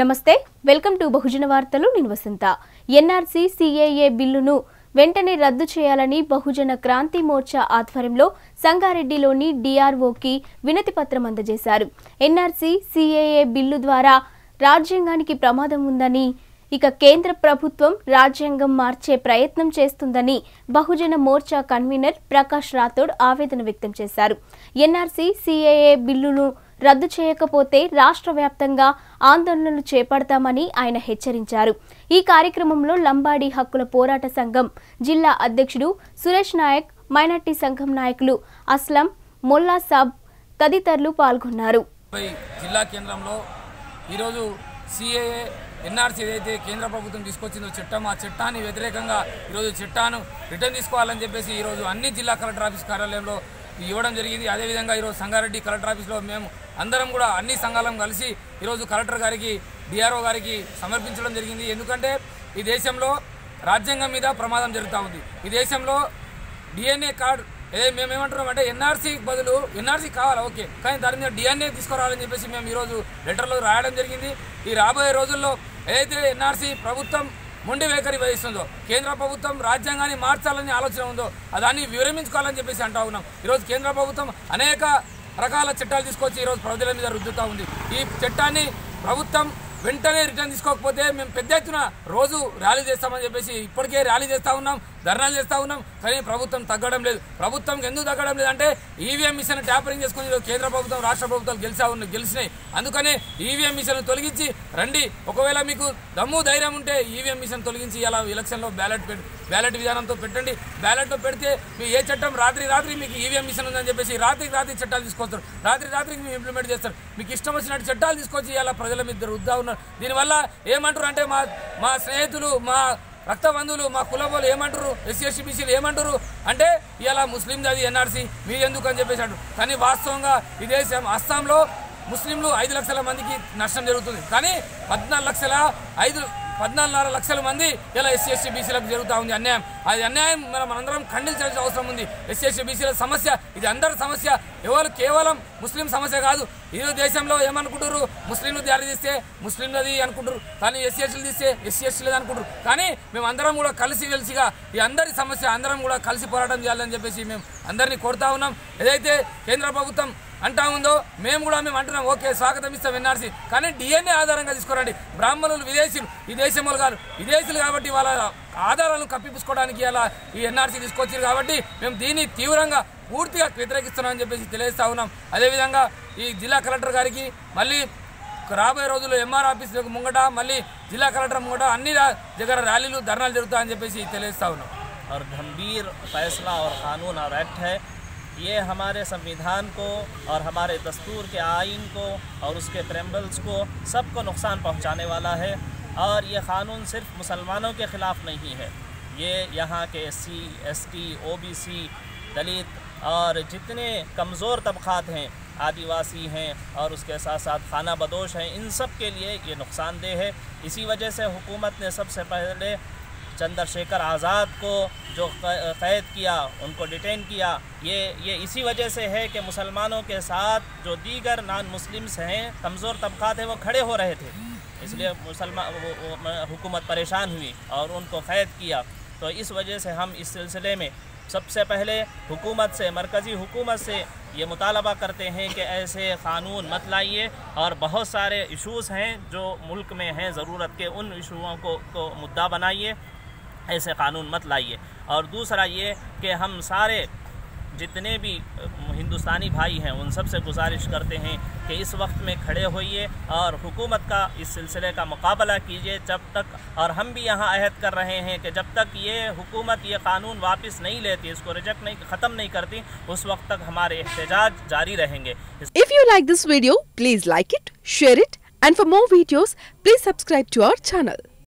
నమస్తే welcome to బహుజన వార్తలు నేను వసంత. ఎన్ఆర్సీ సిఏఏ బిల్లును వెంటనే రద్దు చేయాలని బహుజన క్రాంతి మోర్చా ఆధ్వర్యంలో సంగారెడ్డిలోని డిఆర్ఓకి వినతి పత్రం అందజేశారు. ఎన్ఆర్సీ సిఏఏ బిల్లు ద్వారా రాజ్యాంగానికి ప్రమాదం ఉందని ఇక కేంద్ర ప్రభుత్వం రాజ్యాంగం మార్చే ప్రయత్నం చేస్తుందని బహుజన మోర్చా కన్వీనర్ ప్రకాష్ రాథోడ్ ఆవేదన వ్యక్తం చేశారు. ఎన్ఆర్సీ సిఏఏ బిల్లును రద్దు చేయకపోతే రాష్ట్ర వ్యాప్తంగా ఆందోళనలు చేపడతామని ఆయన హెచ్చరించారు. ఈ కార్యక్రమంలో లంబాడి హక్కుల పోరాట సంఘం జిల్లా అధ్యక్షుడు సురేష్ నాయక్ మైనార్టీ సంఘం నాయకులు అస్లం మొల్లా సాబ్ తదితరులు పాల్గొన్నారు. జిల్లా కేంద్రంలో ఈరోజు సిఏఏ ఎన్ఆర్సీ ఏదైతే కేంద్ర ప్రభుత్వం తీసుకొచ్చిందో చట్టం ఆ చట్టాన్ని వ్యతిరేకంగా ఈరోజు చట్టాను రిటర్న్ తీసుకోవాలని చెప్పేసి ఈరోజు అన్ని జిల్లా కలెక్టర్ ఆఫీస్ కార్యాలయంలో ఇవ్వడం జరిగింది. అదేవిధంగా ఈరోజు సంగారెడ్డి కలెక్టర్ ఆఫీస్లో మేము అందరం కూడా అన్ని సంఘాలం కలిసి ఈరోజు కలెక్టర్ గారికి డిఆర్ఓ గారికి సమర్పించడం జరిగింది. ఎందుకంటే ఈ దేశంలో రాజ్యాంగం మీద ప్రమాదం జరుగుతూ ఉంది. ఈ దేశంలో డిఎన్ఏ కార్డ్ అదే మేము ఏమంటున్నాం అంటే ఎన్ఆర్సీ బదులు ఎన్ఆర్సీ కావాలి? ఓకే. కానీ దాని మీద డిఎన్ఏ తీసుకురావాలని చెప్పేసి మేము ఈరోజు లెటర్లో రాయడం జరిగింది. ఈ రాబోయే రోజుల్లో ఏదైతే ఎన్ఆర్సీ ప్రభుత్వం మొండి వైఖరి వహిస్తుందో? కేంద్ర ప్రభుత్వం రాజ్యాంగాన్ని మార్చాలని ఆలోచన ఉందో? దాన్ని విరమించుకోవాలని చెప్పేసి అంటా ఉన్నాం. ఈరోజు కేంద్ర ప్రభుత్వం అనేక రకాల చట్టాలు తీసుకొచ్చి ఈరోజు ప్రజల మీద రుద్దుతూ ఉంది. ఈ చట్టాన్ని ప్రభుత్వం వెంటనే రిటర్న్ తీసుకోకపోతే మేము పెద్ద ఎత్తున రోజు ర్యాలీ చేస్తామని చెప్పేసి ఇప్పటికే ర్యాలీ చేస్తూ ఉన్నాం ధర్నాలు చేస్తూ ఉన్నాం. కానీ ప్రభుత్వం తగ్గడం లేదు. ప్రభుత్వం ఎందుకు తగ్గడం లేదంటే ఈవీఎం మిషన్ ట్యాపరింగ్ చేసుకుని కేంద్ర ప్రభుత్వం రాష్ట్ర ప్రభుత్వాలు గెలిచా ఉన్న గెలిచినాయి. అందుకనే ఈవీఎం మిషన్ తొలగించి రండి. ఒకవేళ మీకు దమ్ము ధైర్యం ఉంటే ఈవీఎం మిషన్ తొలగించి ఇలా ఎలక్షన్లో బ్యాలెట్ పెట్టి బ్యాలెట్ విధానంతో పెట్టండి. బ్యాలెట్లో పెడితే మీ ఏ చట్టం రాత్రి రాత్రి మీకు ఈవీఎం మిషన్ ఉందని చెప్పేసి రాత్రికి రాత్రి చట్టాలు తీసుకొస్తారు. రాత్రి రాత్రికి మేము ఇంప్లిమెంట్ చేస్తారు మీకు ఇష్టం వచ్చినట్టు చట్టాలు తీసుకొచ్చి ఇలా ప్రజల మీద రుద్దా. ఉన్నారు దీనివల్ల ఏమంటారు అంటే మా మా స్నేహితులు మా రక్త బంధువులు మా కులబోలు ఏమంటారు? ఎస్సీ ఎస్టీ బీసీలు ఏమంటారు? అంటే ఇలా ముస్లిం అది ఎన్ఆర్సీ మీరు ఎందుకు అని చెప్పేసి అంటారు. కానీ వాస్తవంగా ఈ దేశం అస్సాంలో ముస్లింలు ఐదు లక్షల మందికి నష్టం జరుగుతుంది. కానీ పద్నాలుగు లక్షల ఐదు పద్నాలుగున్నర లక్షల మంది ఇలా ఎస్సీ ఎస్టీ బీసీలకు జరుగుతూ ఉంది అన్యాయం. అది అన్యాయం మనం మనందరం ఖండించాల్సిన అవసరం ఉంది. ఎస్సీ ఎస్టీ బీసీల సమస్య ఇది అందరి సమస్య. ఎవరు కేవలం ముస్లిం సమస్య కాదు. ఈరోజు దేశంలో ఏమనుకుంటారు ముస్లింలు దారి తీస్తే ముస్లింలది అనుకుంటారు కానీ ఎస్సీ ఎస్టీలు తీస్తే ఎస్సీ ఎస్టీలది అనుకుంటారు కానీ మేము అందరం కూడా కలిసి వెలిసిగా ఈ అందరి సమస్య అందరం కూడా కలిసి పోరాటం చేయాలని చెప్పేసి మేము అందరినీ కొడతా ఉన్నాం. ఏదైతే కేంద్ర ప్రభుత్వం అంటా ఉందో మేము కూడా మేము అంటున్నాం. ఓకే స్వాగతం ఇస్తాం ఎన్ఆర్సీ. కానీ డిఎన్ఏ ఆధారంగా తీసుకోరండి. బ్రాహ్మణులు విదేశీయులు ఈ దేశములు కాదు విదేశీయులు కాబట్టి వాళ్ళ ఆధారాలను కప్పిపుచ్చుకోవడానికి అలా ఈ ఎన్ఆర్సీ తీసుకొచ్చారు కాబట్టి మేము దీన్ని తీవ్రంగా పూర్తిగా వ్యతిరేకిస్తున్నామని చెప్పేసి తెలియజేస్తా ఉన్నాం. అదేవిధంగా ఈ జిల్లా కలెక్టర్ గారికి మళ్ళీ రాబోయే రోజుల్లో ఎంఆర్ ఆఫీస్ ముంగట మళ్ళీ జిల్లా కలెక్టర్ ముంగట అన్ని దగ్గర ర్యాలీలు ధర్నాలు జరుగుతాయని చెప్పేసి తెలియజేస్తా ఉన్నాం. اور گھمبیر فیصلہ اور قانون اور ایکٹ ہے۔ یہ ہمارے سمویدھان کو اور ہمارے دستور کے آئین کو اور اس کے پریمبلز کو سب کو نقصان پہنچانے والا ہے۔ اور یہ قانون صرف مسلمانوں کے خلاف نہیں ہے۔ یہ یہاں کے سی ایس ٹی او بی سی دلت اور جتنے کمزور طبقات ہیں، آدیواسی ہیں اور اس کے ساتھ ساتھ خانہ بدوش ہیں، ان سب کے لیے یہ نقصان دہ ہے۔ اسی وجہ سے حکومت نے سب سے پہلے چندر شیکر آزاد کو جو قید کیا، ان کو ڈیٹین کیا، یہ یہ اسی وجہ سے ہے کہ مسلمانوں کے ساتھ جو دیگر نان مسلمس ہیں، کمزور طبقات ہیں، وہ کھڑے ہو رہے تھے۔ اس لیے مسلمان حکومت پریشان ہوئی اور ان کو قید کیا۔ تو اس وجہ سے ہم اس سلسلے میں سب سے پہلے حکومت سے، مرکزی حکومت سے یہ مطالبہ کرتے ہیں کہ ایسے قانون مت لائیے۔ اور بہت سارے ایشوز ہیں جو ملک میں ہیں، ضرورت کے ان ایشوؤں کو کو مدعا بنائیے۔ ایسے قانون مت لائیے۔ اور دوسرا یہ کہ ہم سارے جتنے بھی ہندوستانی بھائی ہیں، ان سب سے گزارش کرتے ہیں کہ اس وقت میں کھڑے ہوئیے اور حکومت کا اس سلسلے کا مقابلہ کیجیے۔ جب تک، اور ہم بھی یہاں عہد کر رہے ہیں کہ جب تک یہ حکومت یہ قانون واپس نہیں لیتی، اس کو ریجیکٹ نہیں، ختم نہیں کرتی، اس وقت تک ہمارے احتجاج جاری رہیں گے۔ اف یو لائک دس ویڈیو پلیز لائک اٹ شیئر اٹ اینڈ فار مور ویڈیوز پلیز سبسکرائب ٹو آور چینل